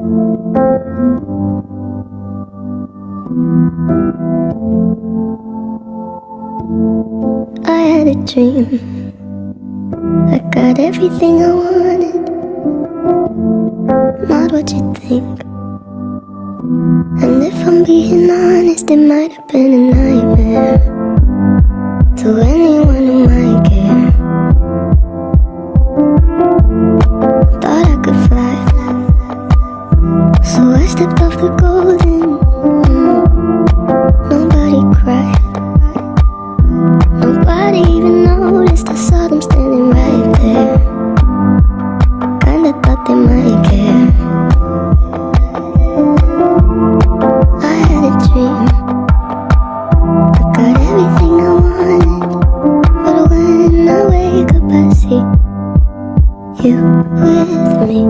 I had a dream. I got everything I wanted. Not what you think. And if I'm being honest, it might have been a nightmare. To anyone who might. The golden. Nobody cried. Nobody even noticed. I saw them standing right there. Kinda thought they might care. I had a dream. I got everything you with me.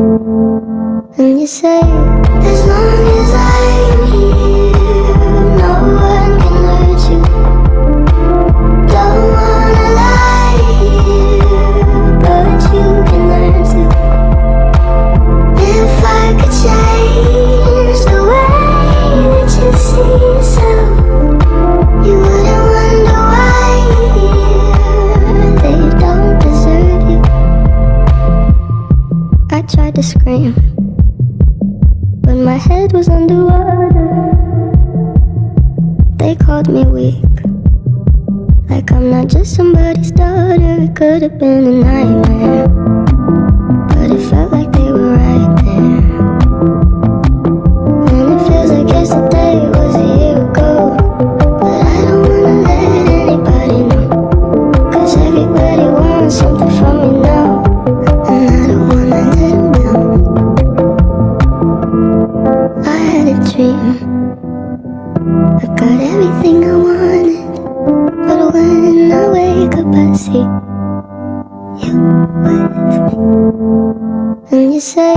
And you say, as long as I'm scream, but my head was underwater. They called me weak. Like I'm not just somebody's daughter, it could have been a nightmare. But it felt like they were right there. And it feels like yesterday was a year ago. But I don't wanna let anybody know. Cause everybody wants something from dream. I got everything I wanted. But when I wake up, I see you with me. And you say,